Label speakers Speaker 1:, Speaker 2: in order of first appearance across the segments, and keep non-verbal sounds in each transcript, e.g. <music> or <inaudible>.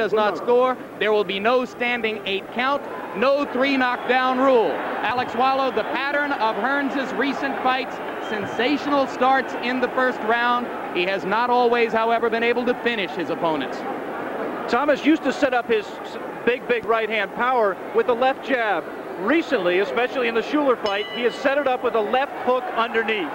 Speaker 1: does not score, there will be no standing eight count, no three knockdown rule. Alex Wallau, the pattern of Hearns' recent fights, sensational starts in the first round. He has not always, however, been able to finish his opponents.
Speaker 2: Thomas used to set up his big, big right-hand power with the left jab. Recently, especially in the Shuler fight, he has set it up with a left hook underneath.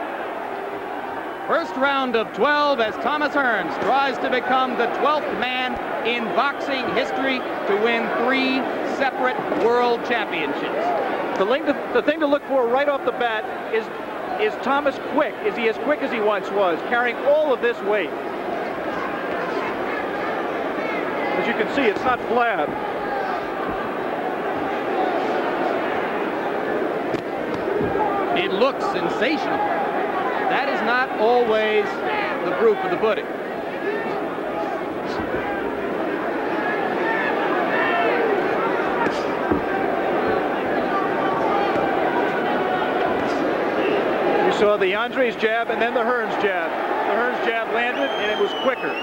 Speaker 1: First round of 12 as Thomas Hearns tries to become the 12th man in boxing history to win three separate world championships.
Speaker 2: The thing, to, the thing to look for right off the bat is, is Thomas quick? Is he as quick as he once was, carrying all of this weight? As you can see, it's not flat.
Speaker 1: It looks sensational. Not always the group of the buddy.
Speaker 2: You saw the Andries jab and then the Hearns jab. The Hearns jab landed and it was quicker.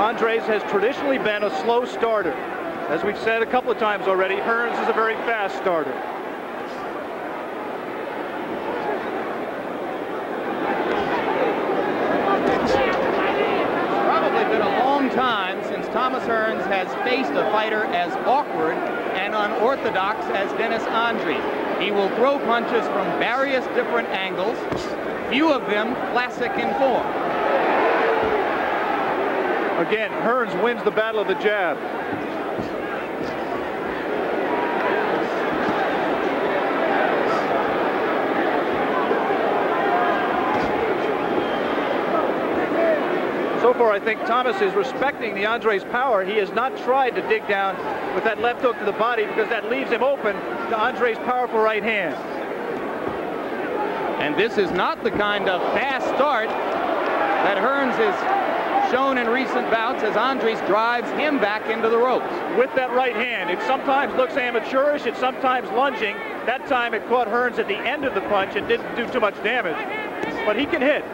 Speaker 2: Andries has traditionally been a slow starter. As we've said a couple of times already, Hearns is a very fast starter.
Speaker 1: Probably been a long time since Thomas Hearns has faced a fighter as awkward and unorthodox as Dennis Andries. He will throw punches from various different angles, few of them classic in form.
Speaker 2: Again, Hearns wins the battle of the jab. Far, I think Thomas is respecting the Andries power. He has not tried to dig down with that left hook to the body because that leaves him open to Andries' powerful right hand.
Speaker 1: And this is not the kind of fast start that Hearns has shown in recent bouts as Andries drives him back into the ropes.
Speaker 2: With that right hand, it sometimes looks amateurish, it's sometimes lunging. That time it caught Hearns at the end of the punch and didn't do too much damage. But he can hit.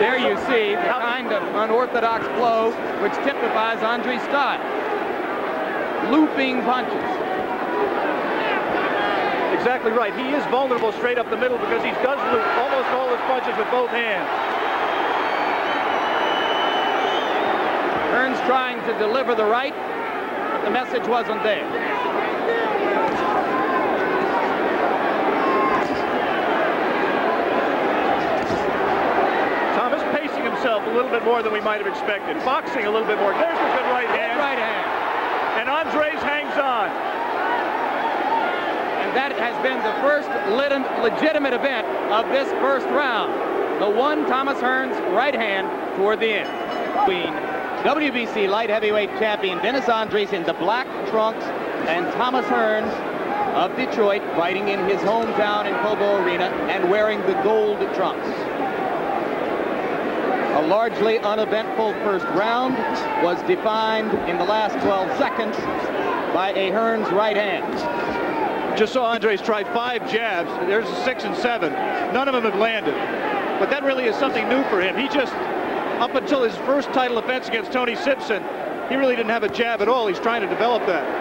Speaker 1: There you see the kind of unorthodox blow which typifies Andries' style. Looping punches.
Speaker 2: Exactly right. He is vulnerable straight up the middle because he does loop almost all his punches with both hands.
Speaker 1: Hearns trying to deliver the right, but the message wasn't there.
Speaker 2: Himself a little bit more than we might have expected. Boxing a little bit more. There's a good right hand.
Speaker 1: Right hand.
Speaker 2: And Andries hangs on.
Speaker 1: And that has been the first legitimate event of this first round. The one Thomas Hearns right hand toward the end. Queen WBC light heavyweight champion Dennis Andries in the black trunks and Thomas Hearns of Detroit fighting in his hometown in Cobo Arena and wearing the gold trunks. A largely uneventful first round was defined in the last 12 seconds by a Hearns right hand.
Speaker 2: Just saw Andries try five jabs. There's a six and seven. None of them have landed. But that really is something new for him. He just, up until his first title offense against Tony Sibson, he really didn't have a jab at all. He's trying to develop that.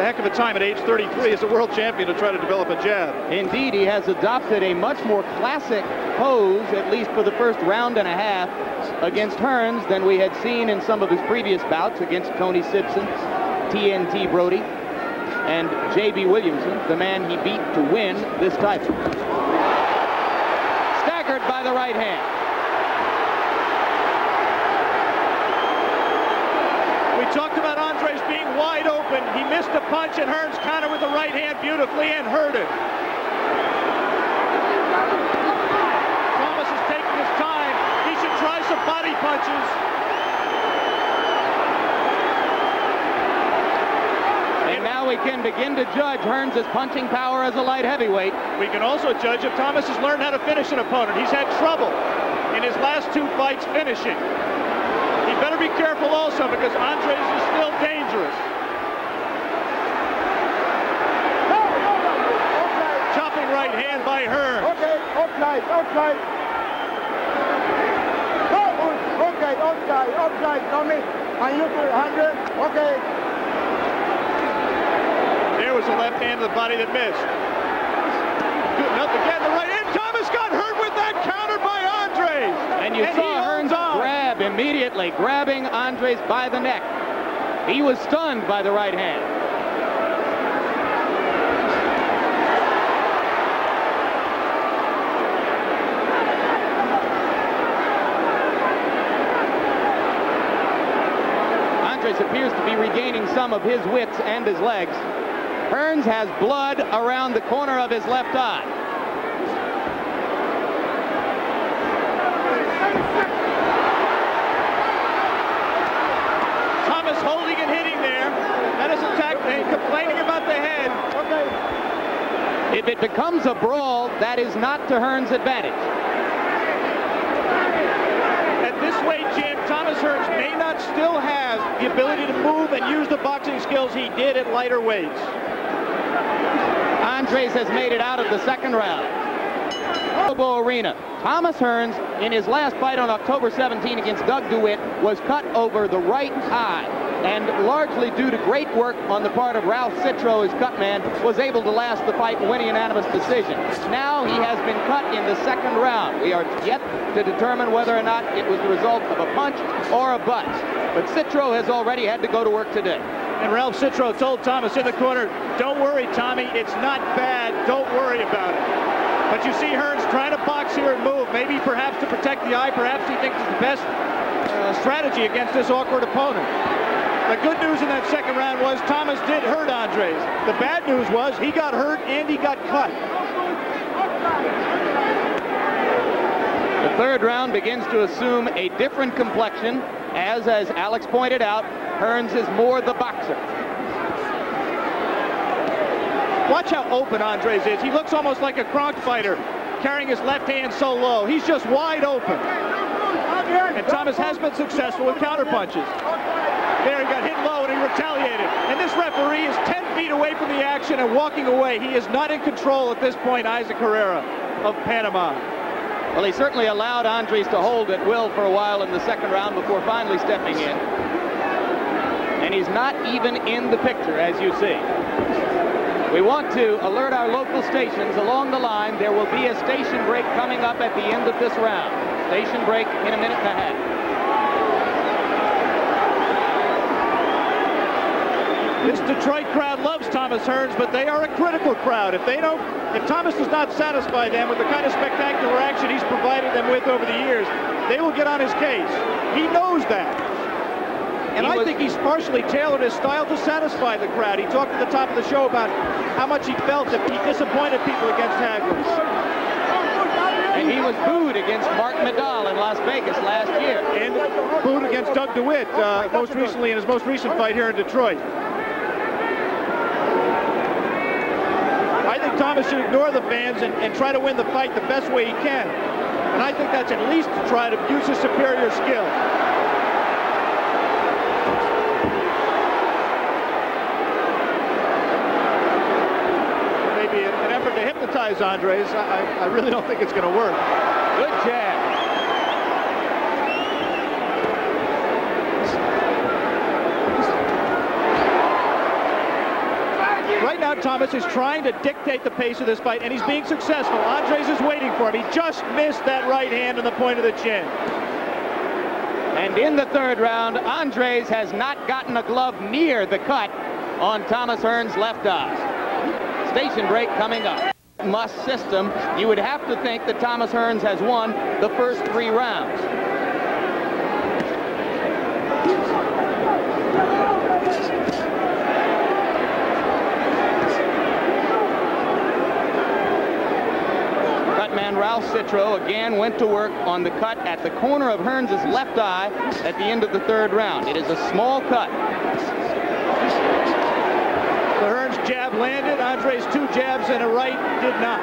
Speaker 2: A heck of a time at age 33 as a world champion to try to develop a jab.
Speaker 1: Indeed, he has adopted a much more classic pose, at least for the first round and a half, against Hearns than we had seen in some of his previous bouts against Tony Sibson, TNT Brody, and J.B. Williamson, the man he beat to win this title. Staggered by the right hand.
Speaker 2: We talked about being wide open. He missed a punch, and Hearns countered with the right hand beautifully and hurt it. Thomas is taking his time. He should try some body punches.
Speaker 1: And now we can begin to judge Hearns' punching power as a light heavyweight.
Speaker 2: We can also judge if Thomas has learned how to finish an opponent. He's had trouble in his last two fights finishing be careful also because Andries is still dangerous. No, no, no. Okay. Chopping right hand by her.
Speaker 3: Okay, outside, outside. Okay, okay, outside, outside, Tommy. And you put 100, okay.
Speaker 2: There was a the left hand of the body that missed. Good enough again. the right hand. Thomas got hurt with that counter by Andries.
Speaker 1: And you
Speaker 2: and
Speaker 1: saw Immediately, grabbing Andries by the neck. He was stunned by the right hand. Andries appears to be regaining some of his wits and his legs. Hearns has blood around the corner of his left eye.
Speaker 2: Thomas holding and hitting there. That is attack and complaining about the head.
Speaker 3: Okay.
Speaker 1: If it becomes a brawl, that is not to Hearns' advantage.
Speaker 2: At this weight, Jim, Thomas Hearns may not still have the ability to move and use the boxing skills he did at lighter weights.
Speaker 1: Andries has made it out of the second round. Cobo Arena. Thomas Hearns, in his last fight on October 17 against Doug DeWitt, was cut over the right eye. And largely due to great work on the part of Ralph Citro, his cutman, was able to last the fight and win a unanimous decision. Now he has been cut in the second round. We are yet to determine whether or not it was the result of a punch or a butt. But Citro has already had to go to work today.
Speaker 2: And Ralph Citro told Thomas in the corner, don't worry, Tommy, it's not bad. Don't worry about it. But you see Hearns trying to box here and move, maybe perhaps to protect the eye, perhaps he thinks it's the best uh, strategy against this awkward opponent. The good news in that second round was Thomas did hurt Andries. The bad news was he got hurt and he got cut.
Speaker 1: The third round begins to assume a different complexion, as, as Alex pointed out, Hearns is more the boxer.
Speaker 2: Watch how open Andries is. He looks almost like a Kronk fighter, carrying his left hand so low. He's just wide open. And Thomas has been successful with counterpunches. There, he got hit low and he retaliated. And this referee is 10 feet away from the action and walking away. He is not in control at this point, Isaac Herrera of Panama.
Speaker 1: Well, he certainly allowed Andries to hold at will for a while in the second round before finally stepping in. And he's not even in the picture, as you see. We want to alert our local stations along the line. There will be a station break coming up at the end of this round. Station break in a minute and a half.
Speaker 2: This Detroit crowd loves Thomas Hearns, but they are a critical crowd. If they don't, if Thomas does not satisfy them with the kind of spectacular action he's provided them with over the years, they will get on his case. He knows that. And
Speaker 1: He
Speaker 2: I
Speaker 1: was-
Speaker 2: think he's partially tailored his style to satisfy the crowd. He talked at the top of the show about how much he felt that he disappointed people against Hagler.
Speaker 1: And he was booed against Mark Medal in Las Vegas last year.
Speaker 2: And booed against Doug DeWitt, uh, most recently in his most recent fight here in Detroit. I think Thomas should ignore the fans and, and try to win the fight the best way he can. And I think that's at least to try to use his superior skill. Maybe an effort to hypnotize Andries. I, I- I really don't think it's going to work.
Speaker 1: Good jab.
Speaker 2: Thomas is trying to dictate the pace of this fight, and he's being successful. Andries is waiting for him. He just missed that right hand on the point of the chin.
Speaker 1: And in the third round, Andries has not gotten a glove near the cut on Thomas Hearns' left eye. Station break coming up. Must system, you would have to think that Thomas Hearns has won the first three rounds. Cutman Citro again went to work on the cut at the corner of Hearns' left eye at the end of the third round. It is a small cut.
Speaker 2: The Hearns jab landed. Andries two jabs and a right did not.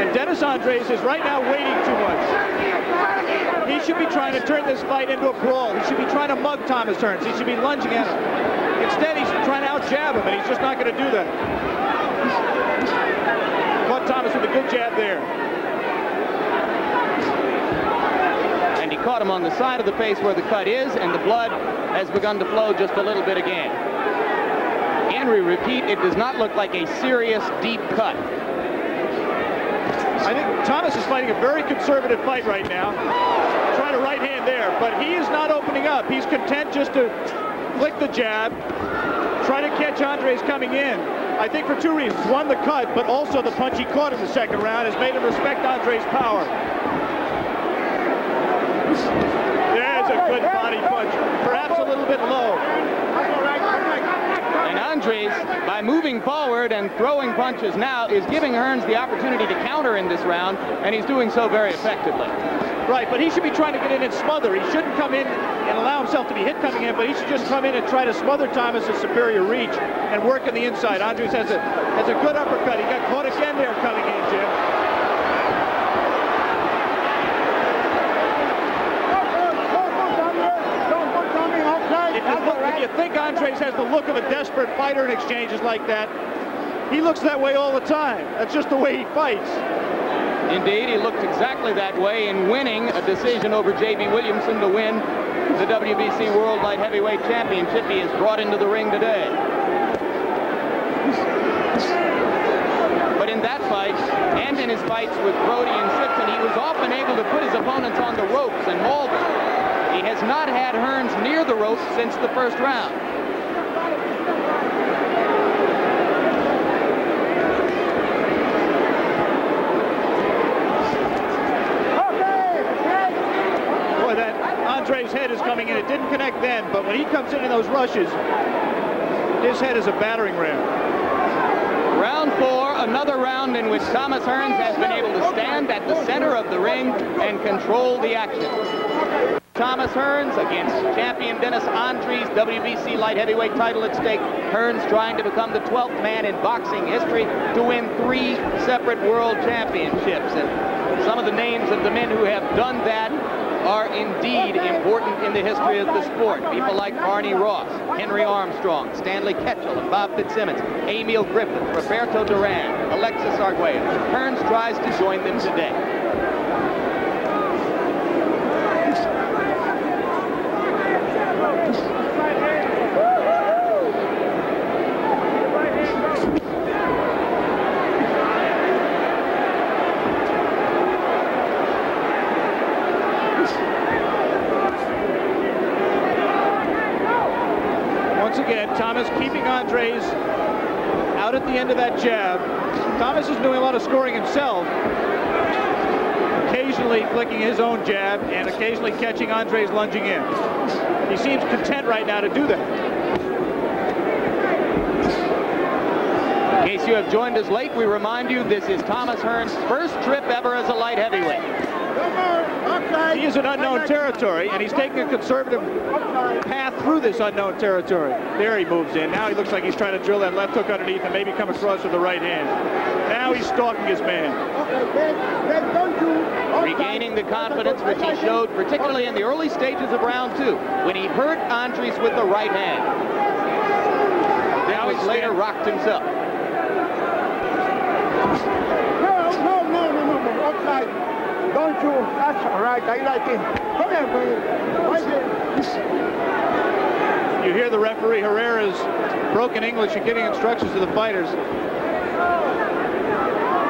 Speaker 2: And Dennis Andries is right now waiting too much. He should be trying to turn this fight into a brawl. He should be trying to mug Thomas Hearns. He should be lunging at him. Instead, he's trying to out jab him, and he's just not going to do that. Thomas with a good jab there.
Speaker 1: And he caught him on the side of the face where the cut is, and the blood has begun to flow just a little bit again. Again, we repeat, it does not look like a serious, deep cut.
Speaker 2: I think Thomas is fighting a very conservative fight right now. Trying a right hand there, but he is not opening up. He's content just to flick the jab, try to catch Andries coming in. I think for two reasons. One, the cut, but also the punch he caught in the second round has made him respect Andries' power. There's a good body punch, perhaps a little bit low.
Speaker 1: And Andries, by moving forward and throwing punches now, is giving Hearns the opportunity to counter in this round, and he's doing so very effectively.
Speaker 2: Right, but he should be trying to get in and smother. He shouldn't come in and allow himself to be hit coming in, but he should just come in and try to smother Thomas' superior reach and work on the inside. Andries has a has a good uppercut. He got caught again there coming in, Jim. If you think Andries has the look of a desperate fighter in exchanges like that, he looks that way all the time. That's just the way he fights.
Speaker 1: Indeed, he looked exactly that way in winning a decision over J.B. Williamson to win the WBC World Light Heavyweight Championship he is brought into the ring today. But in that fight, and in his fights with Brody and Sibson, he was often able to put his opponents on the ropes and maul them. He has not had Hearns near the ropes since the first round.
Speaker 2: Boy, that Andries' head is coming in. It didn't connect then, but when he comes in in those rushes, his head is a battering ram.
Speaker 1: Round four, another round in which Thomas Hearns has been able to stand at the center of the ring and control the action. Thomas Hearns against champion Dennis Andries, WBC light heavyweight title at stake. Hearns trying to become the 12th man in boxing history to win three separate world championships. And some of the names of the men who have done that are indeed important in the history of the sport. People like Barney Ross, Henry Armstrong, Stanley Ketchel, and Bob Fitzsimmons, Emil Griffith, Roberto Duran, Alexis Arguello. Hearns tries to join them today.
Speaker 2: Once again, Thomas keeping Andries out at the end of that jab. Thomas is doing a lot of scoring himself. Occasionally flicking his own jab and occasionally catching Andries lunging in. He seems content right now to do that.
Speaker 1: In case you have joined us late, we remind you this is Thomas Hearns' first trip ever as a light heavyweight.
Speaker 2: He is in unknown territory, and he's taking a conservative path through this unknown territory. There he moves in. Now he looks like he's trying to drill that left hook underneath and maybe come across with the right hand. Now he's stalking his man.
Speaker 1: Regaining the confidence which he showed, particularly in the early stages of round two, when he hurt Andries with the right hand. Now he's later rocked himself.
Speaker 3: No, no, no, no, no, no, outside. Don't you? That's all right. I like it. Come here, baby. Right there.
Speaker 2: You hear the referee Herrera's broken English and giving instructions to the fighters.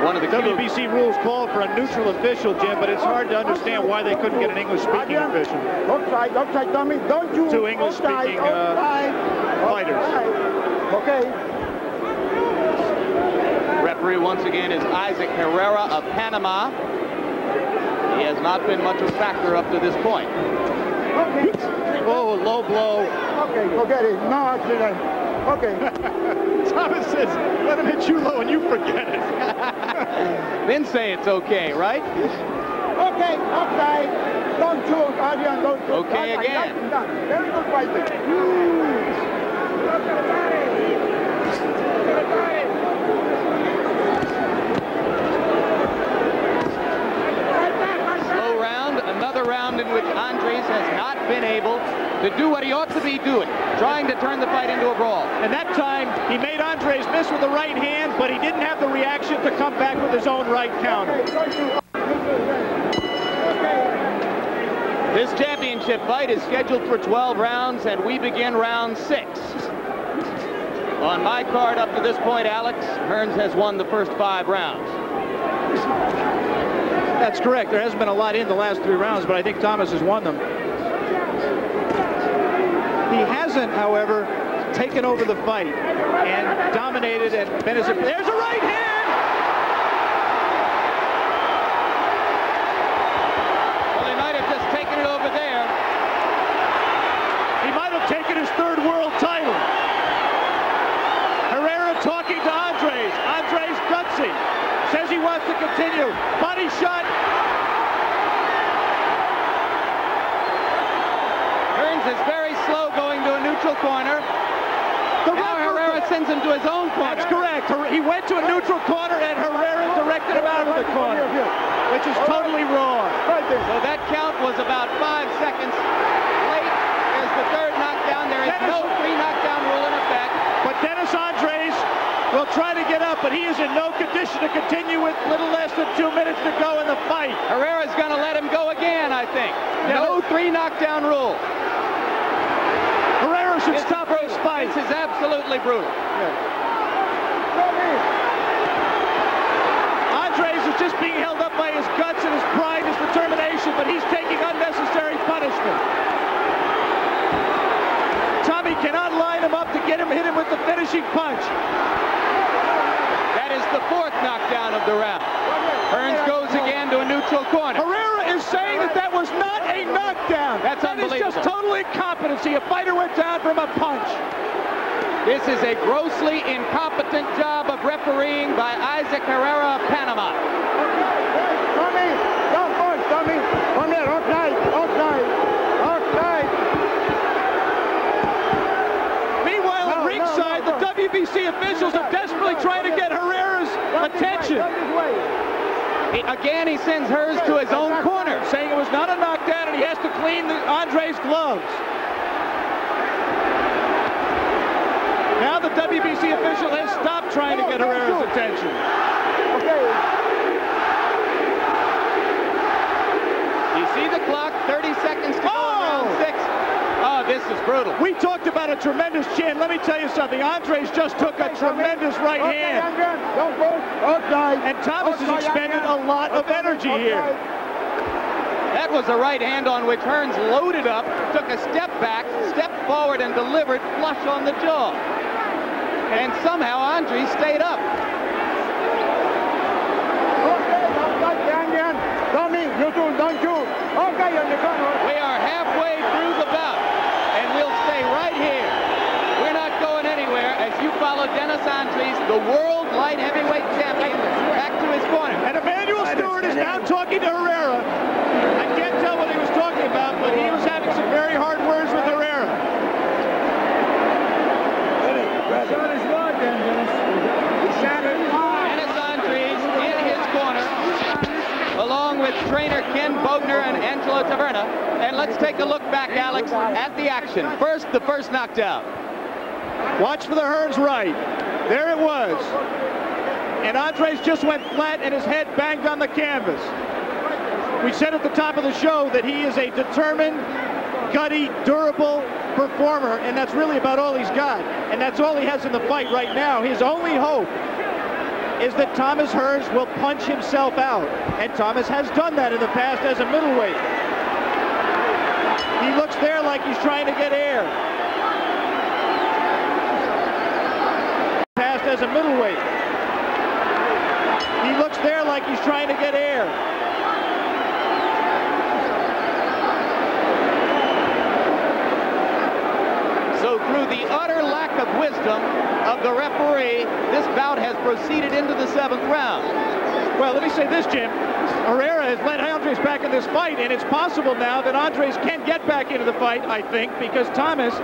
Speaker 1: One of the key-
Speaker 2: WBC rules call for a neutral official, Jim, but it's hard to understand why they couldn't get an English-speaking
Speaker 3: Adrian,
Speaker 2: official.
Speaker 3: Outside, outside, Tommy. Don't you?
Speaker 2: Two English-speaking, uh,
Speaker 3: outside,
Speaker 2: fighters.
Speaker 3: outside. Okay.
Speaker 1: Referee once again is Isaac Herrera of Panama. He has not been much of a factor up to this point.
Speaker 3: Okay.
Speaker 2: Oh, low blow.
Speaker 3: Okay, forget it. No accident. Okay. <laughs>
Speaker 2: Thomas says, let him hit you low and you forget it. <laughs>
Speaker 1: Then say it's okay, right?
Speaker 3: Okay, outside. Don't shoot, Adrian, don't shoot.
Speaker 1: Okay
Speaker 3: I- I
Speaker 1: again.
Speaker 3: like him that. Very good fighter.
Speaker 1: Slow round, another round in which Andries has not been able to do what he ought to be doing. trying to turn the fight into a brawl.
Speaker 2: And that time, he made Andries miss with the right hand, but he didn't have the reaction to come back with his own right counter.
Speaker 1: This championship fight is scheduled for 12 rounds, and we begin round six. On my card up to this point, Alex, Hearns has won the first five rounds.
Speaker 2: That's correct. There hasn't been a lot in the last three rounds, but I think Thomas has won them. He hasn't, however, taken over the fight and dominated and been as a... There's a right hand!
Speaker 1: Well, he might have just taken it over there.
Speaker 2: He might have taken his third world title. Herrera talking to Andries. Andries gutsy. Says he wants to continue. Body shot.
Speaker 1: Hearns is very slow going to a neutral corner.
Speaker 2: The
Speaker 1: now
Speaker 2: referee-
Speaker 1: Herrera sends him to his own corner.
Speaker 2: That's correct. Her- He went to a neutral corner and Herrera directed him out of the corner, which is totally wrong.
Speaker 1: So that count was about five seconds late as the third knockdown. There is no three knockdown rule in effect.
Speaker 2: But Dennis Andries will try to get up, but he is in no condition to continue with little less than two minutes to go in the fight.
Speaker 1: Herrera's going to let him go again, I think. No three knockdown rule.
Speaker 2: Herrera should
Speaker 1: This
Speaker 2: stop
Speaker 1: is
Speaker 2: this fight.
Speaker 1: This is absolutely brutal.
Speaker 2: Andries is just being held up by his guts and his pride, his determination, but he's taking unnecessary punishment. Tommy cannot line him up to get him, hit him with the finishing punch.
Speaker 1: That is the fourth knockdown of the round. Hearns goes again to a neutral corner.
Speaker 2: Herrera is saying that that was not a knockdown.
Speaker 1: That's
Speaker 2: That is just
Speaker 1: unbelievable.
Speaker 2: total incompetency. A fighter went down from a punch.
Speaker 1: This is a grossly incompetent job of refereeing by Isaac Herrera of Panama.
Speaker 3: Tommy, don't push, Tommy. Come here, outside, outside, outside.
Speaker 2: Meanwhile,
Speaker 3: No,
Speaker 2: at
Speaker 3: no,
Speaker 2: ringside,
Speaker 3: no, no.
Speaker 2: the WBC officials are desperately trying to get Herrera's
Speaker 3: Come this way,
Speaker 2: attention.
Speaker 3: come this way.
Speaker 1: He, again, he sends hers to his own corner.
Speaker 2: saying it was not a knockdown and he has to clean the, Andries' gloves. Now the WBC official has stopped trying to get Herrera's attention.
Speaker 3: Okay.
Speaker 1: You see the clock, 30 seconds to go in
Speaker 2: Oh!
Speaker 1: round six. Oh, this is brutal.
Speaker 2: We talked about a tremendous chin. Let me tell you something. Andries just took a tremendous right
Speaker 3: Okay,
Speaker 2: hand.
Speaker 3: Don't push. Outside.
Speaker 2: And Thomas has
Speaker 3: Outside,
Speaker 2: expended a lot of
Speaker 3: Okay,
Speaker 2: energy here.
Speaker 1: That was a right hand on which Hearns loaded up, took a step back, stepped forward, and delivered flush on the jaw. And somehow Andries stayed up.
Speaker 3: Okay, outside, young gun. Tommy, you too, don't shoot. Okay, on the corner.
Speaker 1: We are halfway through the bout, and we'll stay right here. We're not going anywhere as you follow Dennis Andries, the world light heavyweight champion, back to his corner.
Speaker 2: And Emanuel Steward is now talking to Herrera. I can't tell what he was talking about, but he was having some very hard words with Herrera.
Speaker 1: Dennis Andries in his corner, along with trainer Ken Bogner and Angelo Taverna. And let's take a look back, Alex, at the action. First, the first knockdown.
Speaker 2: Watch for the Hearns right. There it was. And Andries just went flat and his head banged on the canvas. We said at the top of the show that he is a determined, gutty, durable performer, and that's really about all he's got. And that's all he has in the fight right now. His only hope is that Thomas Hearns will punch himself out. And Thomas has done that in the past as a middleweight. He looks there like he's trying to get air. Past as a middleweight. He looks there like he's trying to get air.
Speaker 1: So through the utter lack of wisdom of the referee, this bout has proceeded into the seventh round.
Speaker 2: Well, let me say this, Jim. Herrera has led Andries back in this fight, and it's possible now that Andries can get back into the fight, I think, because Thomas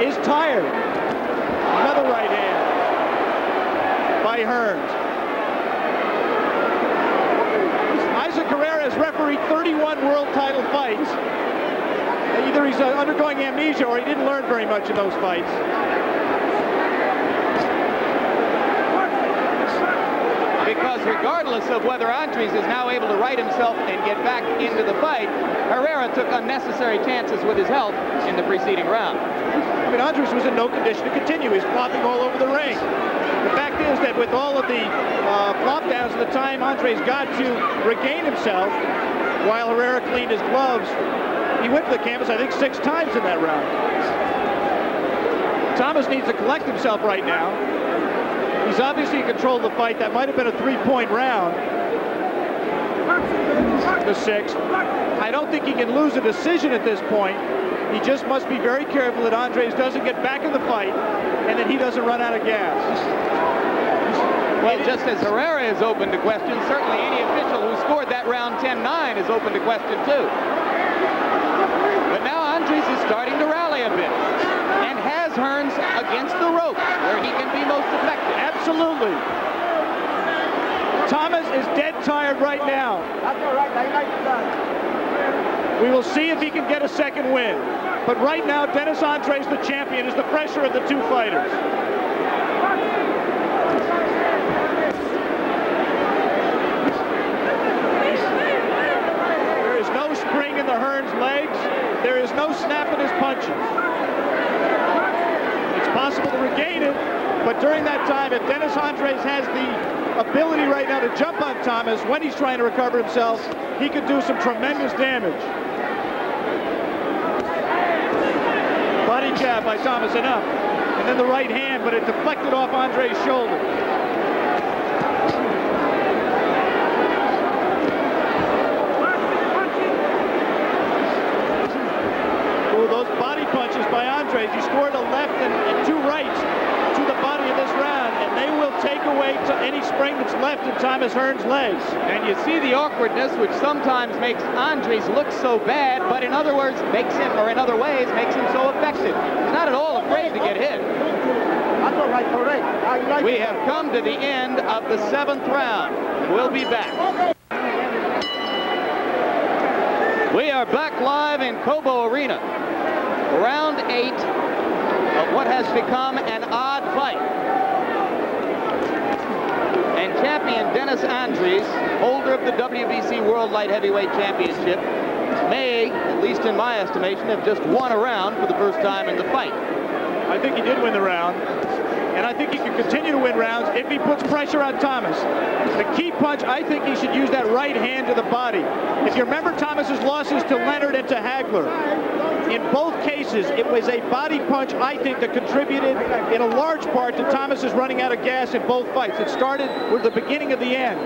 Speaker 2: is tired. Another right hand by Hearns. Isaac Herrera has refereed 31 world title fights. Either he's uh, undergoing amnesia or he didn't learn very much in those fights.
Speaker 1: Because regardless of whether Andries is now able to right himself and get back into the fight, Herrera took unnecessary chances with his health in the preceding round.
Speaker 2: Mean, Andries was in no condition to continue. He's flopping all over the ring. The fact is that with all of the uh, flop downs at the time Andries got to regain himself, while Herrera cleaned his gloves, he went to the canvas, I think, six times in that round. Thomas needs to collect himself right now. He's obviously in control of the fight. That might have been a three-point round. The sixth. I don't think he can lose a decision at this point. He just must be very careful that Andries doesn't get back in the fight and that he doesn't run out of gas.
Speaker 1: Well, just as Herrera is open to question, certainly any official who scored that round 10-9 is open to question too. But now Andries is starting to rally a bit and has Hearns against the ropes where he can be most effective.
Speaker 2: Absolutely. Thomas is dead tired right now.
Speaker 3: That's all right. I like that.
Speaker 2: We will see if he can get a second win. But right now, Dennis Andries, the champion, is the fresher of the two fighters. There is no spring in the Hearns legs. There is no snap in his punches. It's possible to regain it, but during that time, if Dennis Andries has the ability right now to jump on Thomas when he's trying to recover himself, he could do some tremendous damage. Body jab by Thomas enough. And then the right hand, but it deflected off Andries' shoulder. Ooh, those body punches by Andries. He scored a left and, and two rights to the body of this round, and they will take away to any spring that's left in Thomas Hearns' legs.
Speaker 1: And you see the awkwardness which sometimes makes Andries look so bad, but in other words, makes him, or in other ways, makes him so effective. He's not at all afraid to get hit.
Speaker 3: That's all right. Correct. I like
Speaker 1: We have come to the end of the seventh round. We'll be back. We are back live in Cobo Arena. Round eight of what has become an odd fight. Champion Dennis Andries, holder of the WBC World Light Heavyweight Championship, may, at least in my estimation, have just won a round for the first time in the fight.
Speaker 2: I think he did win the round. And I think he can continue to win rounds if he puts pressure on Thomas. The key punch, I think he should use that right hand to the body. If you remember Thomas's losses to Leonard and to Hagler, in both cases, it was a body punch, I think, that contributed in a large part to Thomas's running out of gas in both fights. It started with the beginning of the end.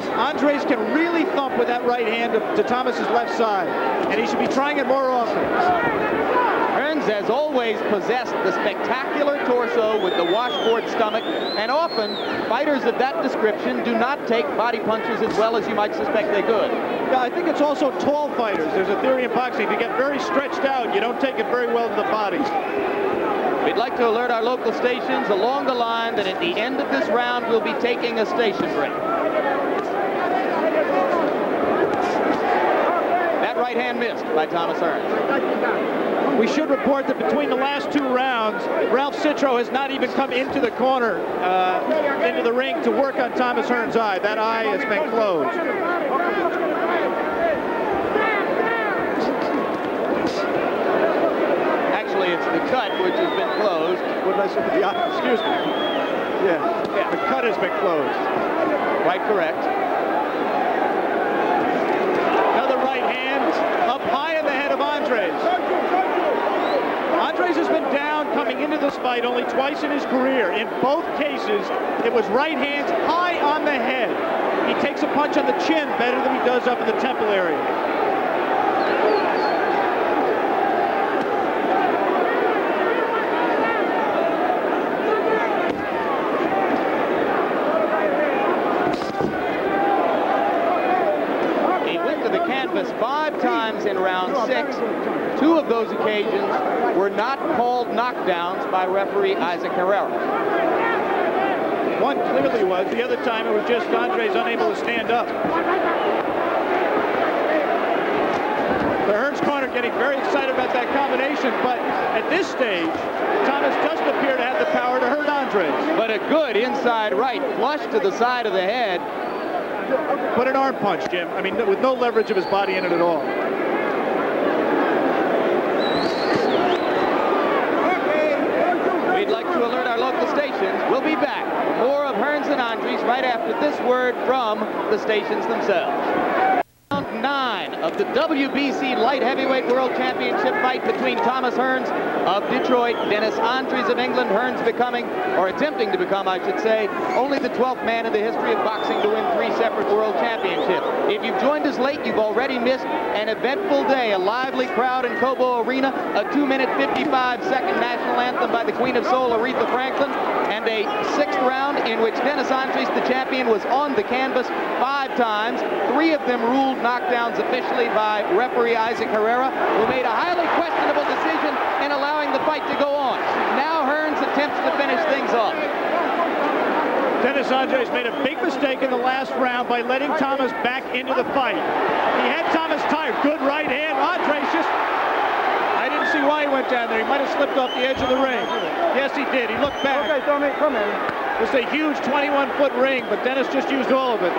Speaker 2: Andries can really thump with that right hand to, to Thomas's left side, and he should be trying it more often.
Speaker 1: Has always possessed the spectacular torso with the washboard stomach, and often fighters of that description do not take body punches as well as you might suspect they could.
Speaker 2: Yeah, I think it's also tall fighters. There's a theory in boxing. If you get very stretched out, you don't take it very well to the body.
Speaker 1: We'd like to alert our local stations along the line that at the end of this round we'll be taking a station break. Right hand missed by Thomas Hearns.
Speaker 2: We should report that between the last two rounds, Ralph Citro has not even come into the corner, uh, into the ring to work on Thomas Hearns' eye. That eye has been closed.
Speaker 1: Actually, it's the cut which has been closed.
Speaker 2: What did I say? The eye? Excuse me. Yeah, yeah, the cut has been closed.
Speaker 1: Quite correct.
Speaker 2: Another hand up high in the head of Andries. Andries has been down coming into this fight only twice in his career. In both cases, it was right hands high on the head. He takes a punch on the chin better than he does up in the temple area.
Speaker 1: He went to the canvas five times in round six. Two of those occasions were not called knockdowns by referee Isaac Herrera.
Speaker 2: One clearly was. The other time it was just Andries unable to stand up. The Hearns corner getting very excited about that combination, but at this stage, Thomas doesn't appear to have the power to hurt Andries.
Speaker 1: But a good inside right, flush to the side of the head.
Speaker 2: But an arm punch, Jim. I mean, with no leverage of his body in it at all.
Speaker 1: We'd like to alert our local stations. We'll be back. More of Hearns and After this word from the stations themselves Round nine of the WBC Light Heavyweight World Championship fight between Thomas Hearns of Detroit, Dennis Andries of England. Hearns becoming, or attempting to become, I should say, only the 12th man in the history of boxing to win three separate world championships. If you've joined us late, you've already missed an eventful day. A lively crowd in Cobo Arena, a 2-minute 55-second national anthem by the Queen of Soul, Aretha Franklin, and a sixth round in which Dennis Andries, the champion, was on the canvas five times. Three of them ruled knockdowns officially by referee Isaac Herrera, who made a highly questionable decision in allowing the fight to go on. Now Hearns attempts to finish things off.
Speaker 2: Dennis Andries made a big mistake in the last round by letting Thomas back into the fight. He had Thomas tired. Good right hand. Andries just see why he went down there. He might have slipped off the edge of the ring. Yes, he did. He looked back.
Speaker 3: Okay, Tommy, come in.
Speaker 2: It's a huge 21-foot ring, but Dennis just used all of it.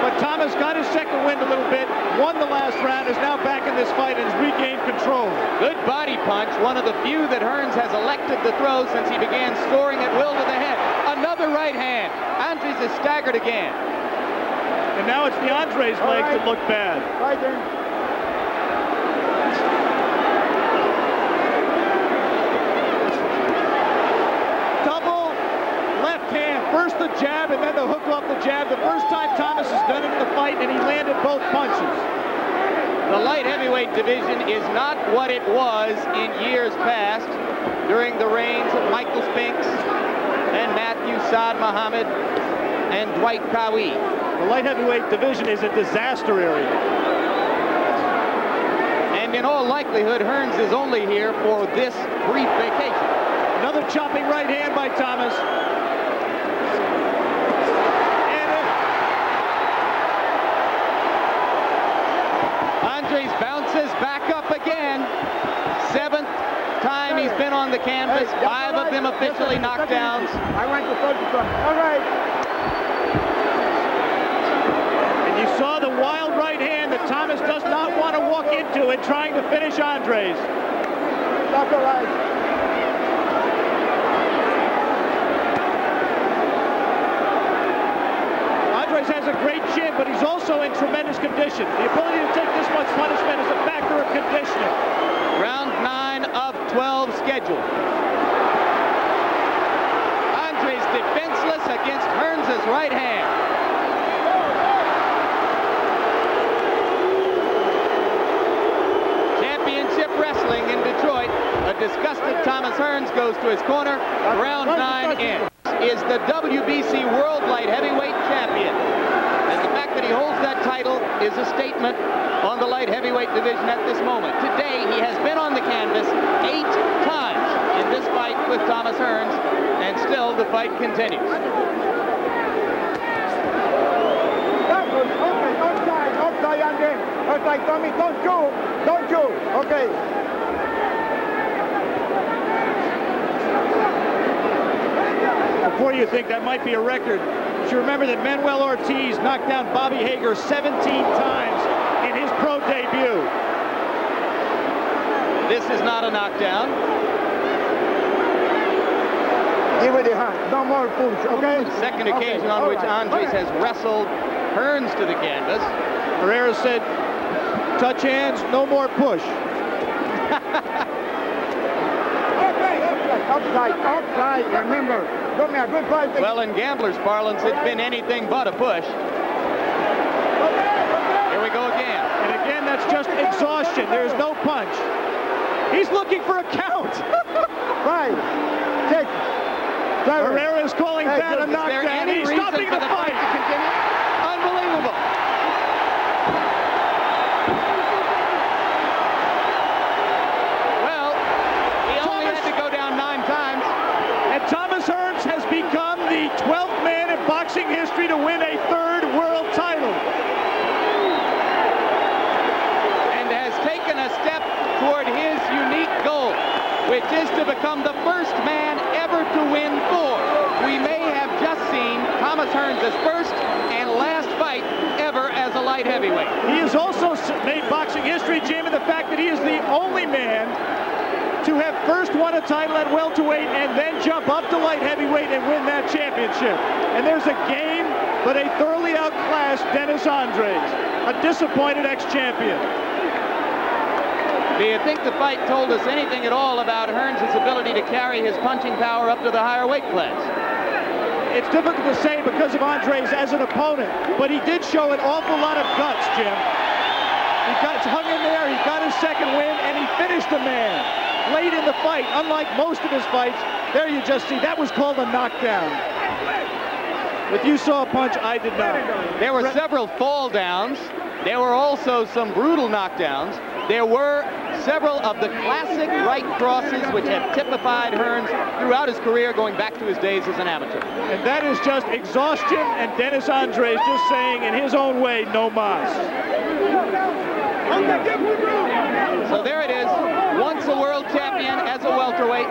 Speaker 2: But Thomas got his second wind a little bit, won the last round, is now back in this fight and has regained control.
Speaker 1: Good body punch, one of the few that Hearns has elected to throw since he began scoring at will to the head. Another right hand. Andries is staggered again.
Speaker 2: And now it's the Andries legs right. that look bad.
Speaker 3: Right then.
Speaker 2: The jab and then the hook off the jab. The first time Thomas has done it in the fight, and he landed both punches.
Speaker 1: The light heavyweight division is not what it was in years past during the reigns of Michael Spinks and Matthew Saad Muhammad and Dwight Qawi.
Speaker 2: The light heavyweight division is a disaster area.
Speaker 1: And in all likelihood, Hearns is only here for this brief vacation.
Speaker 2: Another chopping right hand by Thomas.
Speaker 1: on the canvas. Hey, Five right. of them officially yes, knockdowns.
Speaker 3: I went to focus on. All right.
Speaker 2: And you saw the wild right hand that Thomas does not want to walk into in trying to finish Andries.
Speaker 3: That's all right.
Speaker 2: has a great chin, but he's also in tremendous condition. The ability to take this much punishment is a factor of conditioning.
Speaker 1: Round nine of 12 scheduled. Andries defenseless against Hearns' right hand. Championship Wrestling in Detroit. A disgusted Thomas Hearns goes to his corner. Round nine in. Is the WBC World Light Heavyweight Champion. And the fact that he holds that title is a statement on the light heavyweight division at this moment. Today, he has been on the canvas eight times in this fight with Thomas Hearns, and still the fight continues.
Speaker 3: Outside, outside, Andy. Outside, Tommy, don't you, don't you. Okay.
Speaker 2: Before you think that might be a record, you remember that Manuel Ortiz knocked down Bobby Hager 17 times in his pro debut.
Speaker 1: This is not a knockdown.
Speaker 3: Give it a hand. No more push, okay?
Speaker 1: Second occasion okay. on which right. Andries okay. has wrestled Hearns to the canvas.
Speaker 2: Herrera said, touch hands, no more push. <laughs>
Speaker 3: Upside, upside, remember. Give me a good fight.
Speaker 1: Well, in gamblers' parlance, it's been anything but a push. Here we go again.
Speaker 2: And again, that's just exhaustion. There's no punch. He's looking for a count.
Speaker 3: Five, six, seven.
Speaker 2: Herrera is calling hey, that a knockdown. He's stopping the, the fight.
Speaker 1: boxing history to win a third
Speaker 2: world title. And has taken a step toward his unique goal, which is
Speaker 1: to become the first man ever to win four. We may have just seen Thomas Hearns' first and last fight ever as a light heavyweight.
Speaker 2: He has also made boxing history, Jim, in the fact that he is the only man to have first won a title at welterweight and then jump up to light heavyweight and win that championship. And there's a game, but a thoroughly outclassed Dennis Andries, a disappointed ex-champion.
Speaker 1: Do you think the fight told us anything at all about Hearns' ability to carry his punching power up to the higher weight class?
Speaker 2: It's difficult to say because of Andries as an opponent, but he did show an awful lot of guts, Jim. He got hung in there, he got his second win, and he finished the man late in the fight. Unlike most of his fights, there you just see, that was called a knockdown. If you saw a punch, I did not.
Speaker 1: There were several fall downs. There were also some brutal knockdowns. There were several of the classic right crosses which have typified Hearns throughout his career going back to his days as an amateur.
Speaker 2: And that is just exhaustion and Dennis Andries just saying in his own way, no mas.
Speaker 1: So there it is, once a world champion as a welterweight,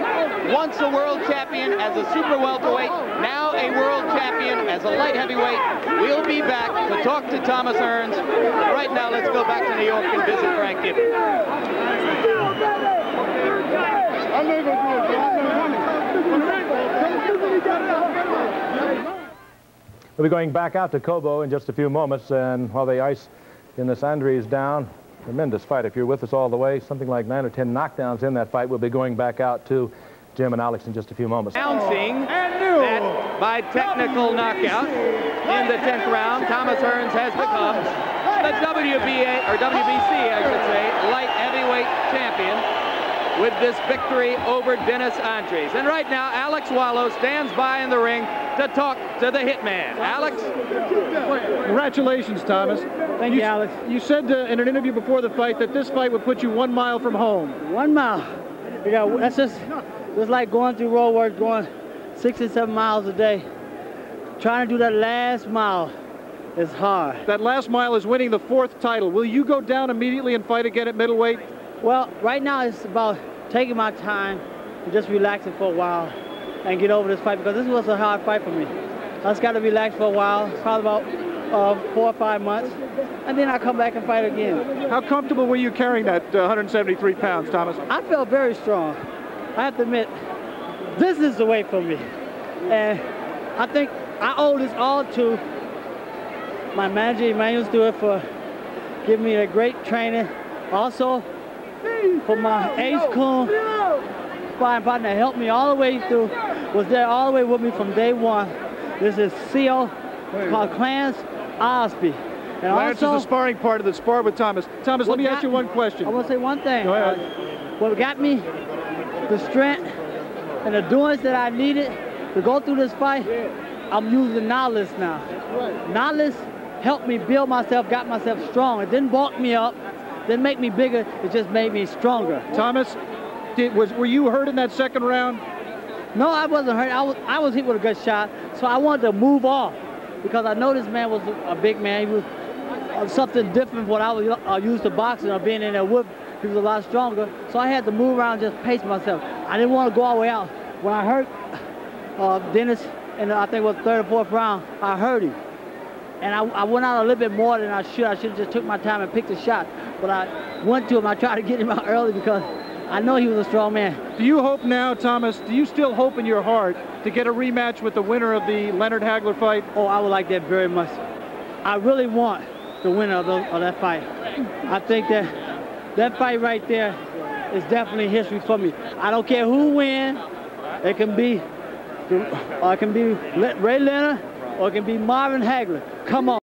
Speaker 1: once a world champion as a super welterweight, now a world champion as a light heavyweight. We'll be back to talk to Thomas Hearns. Right now, let's go back to New York and visit Frank Gibbons.
Speaker 4: We'll be going back out to Cobo in just a few moments, and while the ice in this Andries down, tremendous fight. If you're with us all the way, something like nine or ten knockdowns in that fight. We'll be going back out to Jim and Alex in just a few moments.
Speaker 1: Announcing that by technical knockout in the 10th round, Thomas Hearns has become the WBA, or WBC, I should say, light heavyweight champion with this victory over Dennis Andries. And right now, Alex Wallau stands by in the ring to talk to the hitman. Alex?
Speaker 2: Congratulations, Thomas.
Speaker 5: Thank you, you Alex.
Speaker 2: You said uh, in an interview before the fight that this fight would put you one mile from home.
Speaker 5: One mile. Yeah, that's just, just like going through road work, going six and seven miles a day. Trying to do that last mile is hard.
Speaker 2: That last mile is winning the fourth title. Will you go down immediately and fight again at middleweight?
Speaker 5: Well, right now it's about taking my time and just relaxing for a while and get over this fight because this was a hard fight for me. I just got to relax for a while, probably about uh, four or five months, and then I come back and fight again.
Speaker 2: How comfortable were you carrying that uh, 173 pounds, Thomas?
Speaker 5: I felt very strong. I have to admit, this is the way for me. And I think I owe this all to my manager, Emanuel Steward, for giving me a great training. Also, for my ace coon sparring partner helped me all the way through, was there all the way with me from day one. This is Seal called Clarence Osby.
Speaker 2: And Clarence also, is the sparring partner that sparred with Thomas. Thomas, let me ask you one question.
Speaker 5: I want to say one thing.
Speaker 2: Go ahead.
Speaker 5: Uh, what got me the strength and the endurance that I needed to go through this fight, I'm using knowledge now. Knowledge helped me build myself, got myself strong. It didn't bulk me up didn't make me bigger, it just made me stronger.
Speaker 2: Thomas, did, was were you hurt in that second round?
Speaker 5: No, I wasn't hurt. I was, I was hit with a good shot, so I wanted to move off because I know this man was a big man. He was uh, something different from what I was uh, used to boxing or being in there with. He was a lot stronger, so I had to move around just pace myself. I didn't want to go all the way out. When I hurt uh, Dennis in, I think it was third or fourth round, I hurt him. And I, I, went out a little bit more than I should. I should have just took my time and picked a shot. But I went to him. I tried to get him out early because I know he was a strong man.
Speaker 2: Do you hope now, Thomas, do you still hope in your heart to get a rematch with the winner of the Leonard Hagler fight?
Speaker 5: Oh, I would like that very much. I really want the winner of, those, of that fight. I think that that fight right there is definitely history for me. I don't care who wins. It can be, or it can be Ray Leonard or it can be Marvin Hagler. Come on.